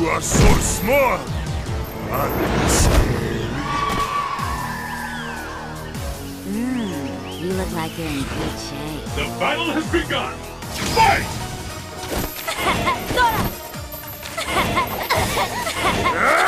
You are so small and scary. Mmm, you look like you're in good shape. The battle has begun! Fight! Sora!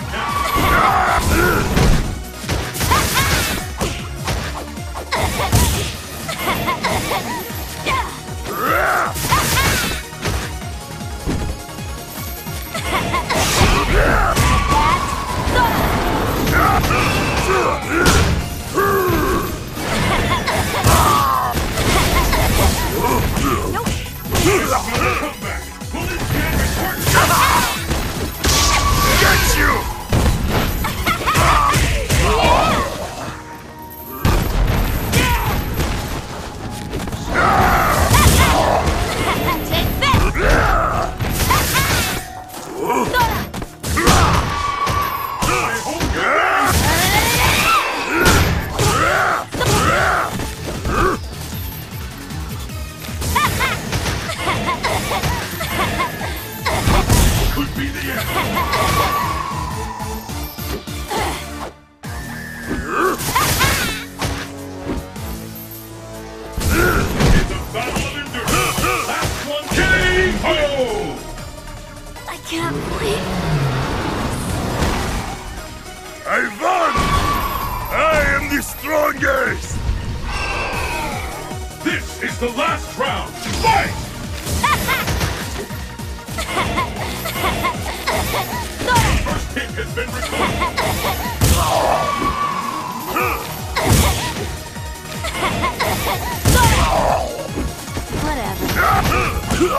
Happen now! Another comeback! This damage work? I can't believe I won! I am the strongest! This is the last round! Fight! First hit has been recorded! Whatever. Get